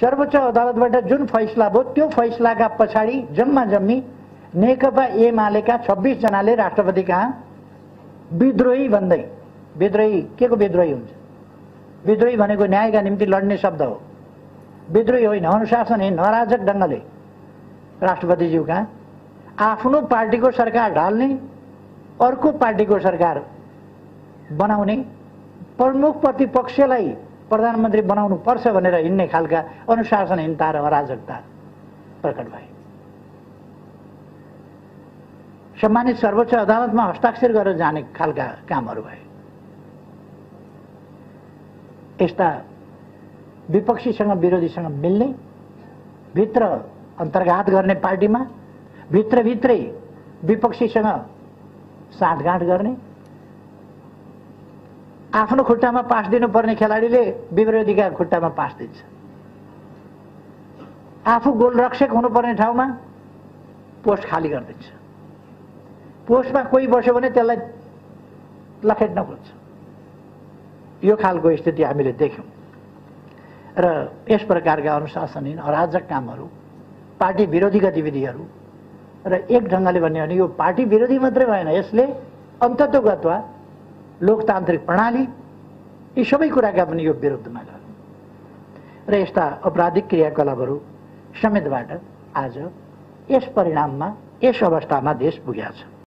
सर्वोच्च अदालतबाट जुन फैसला भयो त्यो फैसलाका पछाडि जम्मा जम्मी नेकपा एमालेका छब्बिसजनाले राष्ट्रपति कहाँ? विद्रोही भन्दै। विद्रोही के को विद्रोही हुन्छ? विद्रोही भनेको न्यायका निम्ति लड्ने शब्द हो। विद्रोही होइन अनुशासनहीन अराजक ढङ्गले। राष्ट्रपतिज्यू कहाँ? आफ्नो पार्टीको सरकार ढाल्ने अर्को पार्टीको सरकार बनाउने प्रमुख प्रतिपक्षलाई प्रधानमन्त्री बनाउनु पर्छ भनेर हिँड्ने खालका अनुशासनहीनता र अराजकता प्रकट भए। सम्मानित सर्वोच्च अदालतमा हस्ताक्षर गरेर जाने खालका कामहरू भए। यस्ता विपक्षीसँग विरोधीसँग मिल्ने भित्र अन्तर्घात गर्ने पार्टीमा भित्रभित्रै विपक्षीसँग साँठगाँठ गर्ने आफ्नो खुट्टामा पास दिनुपर्ने खेलाडीले विरोधीका खुट्टामा पास दिन्छ। आफू गोलरक्षक हुनुपर्ने ठाउँमा पोस्ट खाली गरिदिन्छ। पोस्टमा कोही बस्यो भने त्यसलाई लखेट्न खोज्छ यो खालको स्थिति हामीले देख्यौँ। र यस प्रकारका अनुशासनहीन अराजक कामहरू पार्टी विरोधी गतिविधिहरू र एक ढङ्गले भन्यो भने यो पार्टी विरोधी मात्रै भएन यसले अन्तत्वगत्वा लोकतान्त्रिक प्रणाली यी सबै कुराका पनि यो विरुद्धमा गयो र यस्ता अपराधिक क्रियाकलापहरू समेतबाट आज यस परिणाममा यस अवस्थामा देश पुगेको छ।